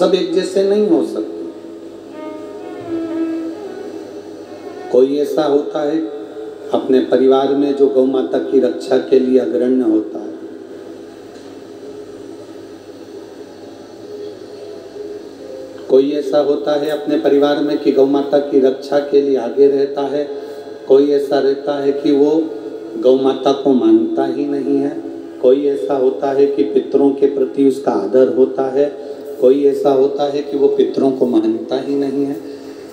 सब एक जैसे नहीं हो सकते। कोई ऐसा होता है, अपने परिवार में जो गौ माता की रक्षा के लिए अग्रण्य होता है। कोई ऐसा होता है, अपने परिवार में कि गौ माता की रक्षा के लिए आगे रहता है। कोई ऐसा रहता है कि वो गौ माता को मानता ही नहीं है। कोई ऐसा होता है कि पितरों के प्रति उसका आदर होता है। कोई ऐसा होता है कि वो पितरों को मानता ही नहीं है?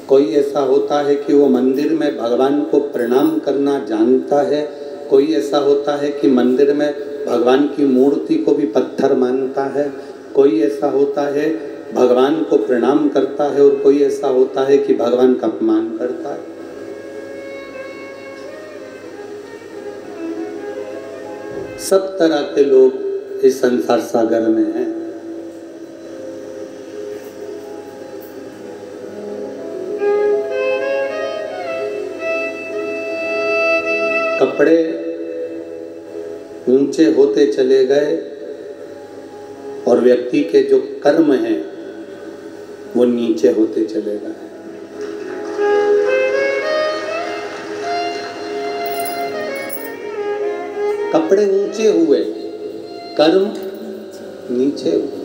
कोई ऐसा होता है कि वो मंदिर में भगवान को प्रणाम करना जानता है? कोई ऐसा होता है कि मंदिर में भगवान की मूर्ति को भी पत्थर मानता है? कोई ऐसा होता है, भगवान को प्रणाम करता है और कोई ऐसा होता है कि भगवान का अपमान करता है? सब तरह के लोग इस संसार सागर में हैं। कपड़े ऊँचे होते चले गए, और व्यक्ति के जो कर्म हैं, वो नीचे होते चले गए। कपड़े ऊँचे हुए, कर्म नीचे हुए।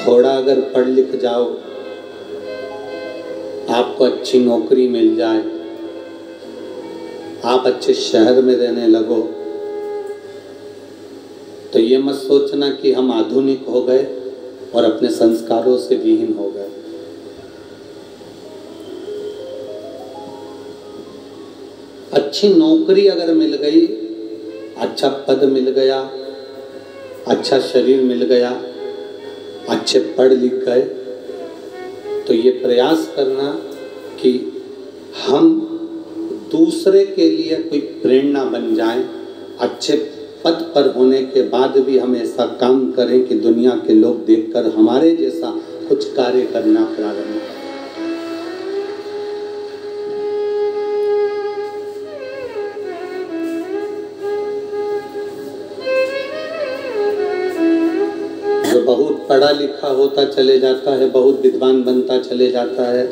थोड़ा अगर पढ़ लिख जाओ आपको अच्छी नौकरी मिल जाए। आप अच्छे शहर में रहने लगो। तो ये मत सोचना कि हम आधुनिक हो गए और अपने संस्कारों से विहीन हो गए। अच्छी नौकरी अगर मिल गई अच्छा पद मिल गया अच्छा शरीर मिल गया, अच्छे पढ़ लिख गए तो ये प्रयास करना कि हम दूसरे के लिए कोई प्रेरणा बन जाए, अच्छे पद पर होने के बाद भी हम ऐसा काम करें कि दुनिया के लोग देखकर हमारे जैसा कुछ कार्य करना प्रारंभ पढ़ा लिखा होता चले जाता है, बहुत विद्वान बनता चले जाता है।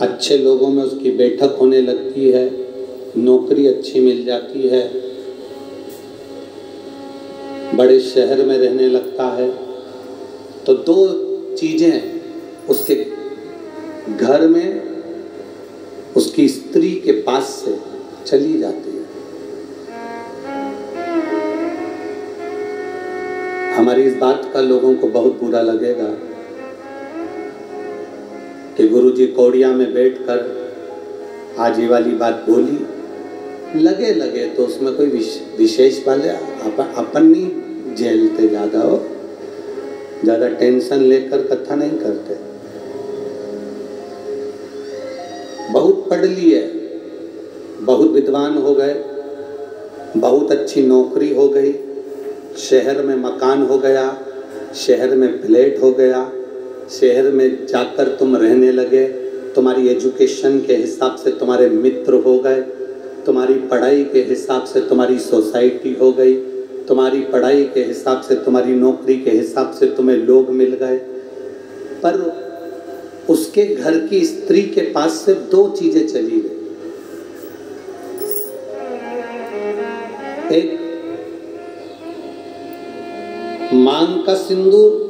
अच्छे लोगों में उसकी बैठक होने लगती है, नौकरी अच्छी मिल जाती है, बड़े शहर में रहने लगता है। तो दो चीज़ें उसके घर में उसकी स्त्री के पास से चली जाती हमारी इस बात का लोगों को बहुत बुरा लगेगा कि गुरुजी कौड़िया में बैठकर आज ये वाली बात बोली। लगे लगे तो उसमें कोई विशेष वाले अपन नहीं झेलते ज़्यादा, हो। ज़्यादा टेंशन लेकर कथा नहीं करते। बहुत पढ़ लिए बहुत विद्वान हो गए, बहुत अच्छी नौकरी हो गई। शहर में मकान हो गया, शहर में फ्लैट हो गया, शहर में जाकर तुम रहने लगे, तुम्हारी एजुकेशन के हिसाब से तुम्हारे मित्र हो गए, तुम्हारी पढ़ाई के हिसाब से तुम्हारी सोसाइटी हो गई, तुम्हारी पढ़ाई के हिसाब से तुम्हारी नौकरी के हिसाब से तुम्हें लोग मिल गए। पर उसके घर की स्त्री के पास से दो चीज़ें चली गई। एक मांग का सिंदूर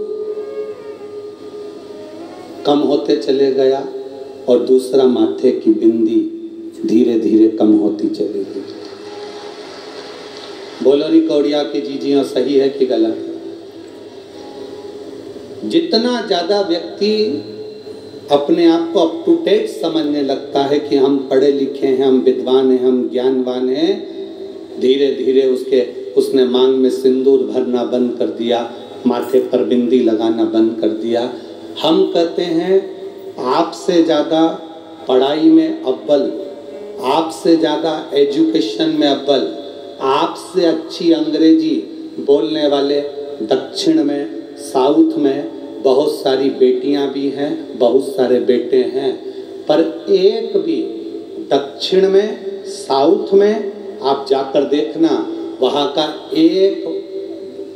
कम होते चले गया और दूसरा माथे की बिंदी धीरे धीरे कम होती चली गई। बोलो री कौड़िया की जीजियाँ, सही है कि गलत? है जितना ज़्यादा व्यक्ति अपने आप को अप टू डेट समझने लगता है कि हम पढ़े लिखे हैं, हम विद्वान हैं, हम ज्ञानवान हैं धीरे धीरे उसके उसने मांग में सिंदूर भरना बंद कर दिया, माथे पर बिंदी लगाना बंद कर दिया। हम कहते हैं, आपसे ज़्यादा पढ़ाई में अव्वल, आपसे ज़्यादा एजुकेशन में अव्वल, आपसे अच्छी अंग्रेज़ी बोलने वाले दक्षिण में, साउथ में बहुत सारी बेटियाँ भी हैं, बहुत सारे बेटे हैं। पर एक भी दक्षिण में, साउथ में आप जाकर देखना वहाँ का एक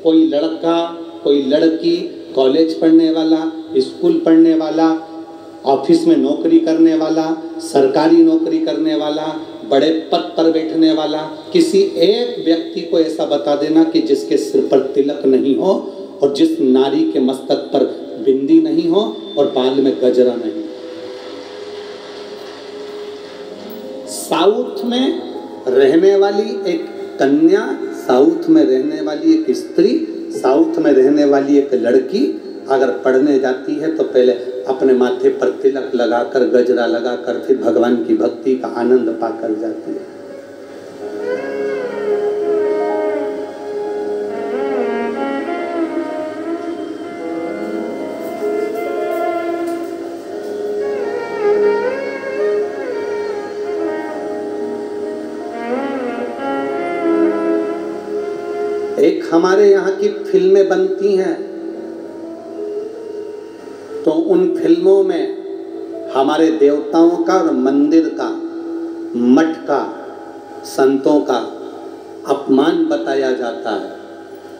कोई लड़का, कोई लड़की कॉलेज पढ़ने वाला स्कूल पढ़ने वाला ऑफ़िस में नौकरी करने वाला, सरकारी नौकरी करने वाला, बड़े पद पर बैठने वाला, किसी एक व्यक्ति को ऐसा बता देना कि जिसके सिर पर तिलक नहीं हो और जिस नारी के मस्तक पर बिंदी नहीं हो और बाल में गजरा नहीं साउथ में रहने वाली एक कन्या साउथ में रहने वाली एक स्त्री, साउथ में रहने वाली एक लड़की अगर पढ़ने जाती है तो पहले अपने माथे पर तिलक लगाकर, गजरा लगाकर फिर भगवान की भक्ति का आनंद पाकर जाती है। एक हमारे यहाँ की फ़िल्में बनती हैं तो उन फ़िल्मों में हमारे देवताओं का और मंदिर का, मठ का, संतों का अपमान बताया जाता है।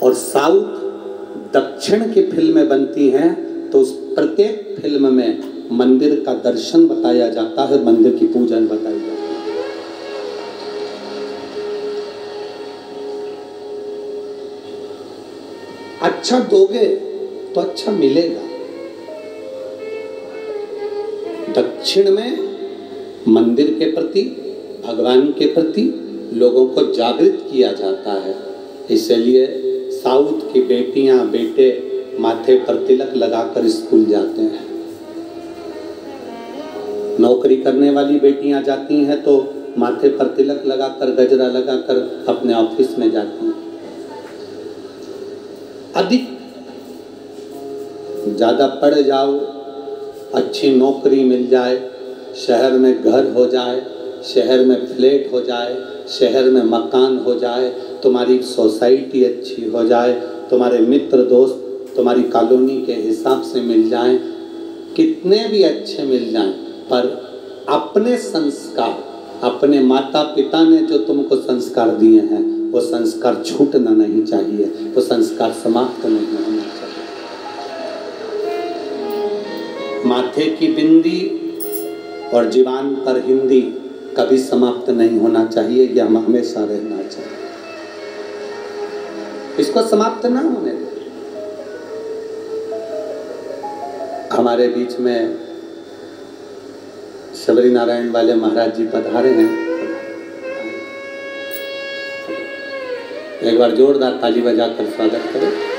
और साउथ दक्षिण की फ़िल्में बनती हैं तो उस प्रत्येक फ़िल्म में मंदिर का दर्शन बताया जाता है, मंदिर की पूजन बताई जाती है। अच्छा दोगे तो अच्छा मिलेगा। दक्षिण में मंदिर के प्रति, भगवान के प्रति लोगों को जागृत किया जाता है। इसलिए साउथ की बेटियाँ, बेटे माथे पर तिलक लगाकर स्कूल जाते हैं। नौकरी करने वाली बेटियाँ जाती हैं तो माथे पर तिलक लगाकर, गजरा लगाकर अपने ऑफ़िस में जाती हैं। अधिक। ज़्यादा पढ़ जाओ, अच्छी नौकरी मिल जाए, शहर में घर हो जाए, शहर में फ्लैट हो जाए, शहर में मकान हो जाए, तुम्हारी सोसाइटी अच्छी हो जाए, तुम्हारे मित्र दोस्त तुम्हारी कॉलोनी के हिसाब से मिल जाए, कितने भी अच्छे मिल जाएँ, पर अपने संस्कार, अपने माता पिता ने जो तुमको संस्कार दिए हैं वो संस्कार छूटना नहीं चाहिए, वो संस्कार समाप्त नहीं होना चाहिए। माथे की बिंदी और जीवान पर हिंदी कभी समाप्त नहीं होना चाहिए यह हम हमेशा रहना चाहिए। इसको समाप्त ना होने हमारे बीच में शबरी नारायण वाले महाराज जी पधारे हैं। एक बार जोरदार ताली बजाकर स्वागत करें।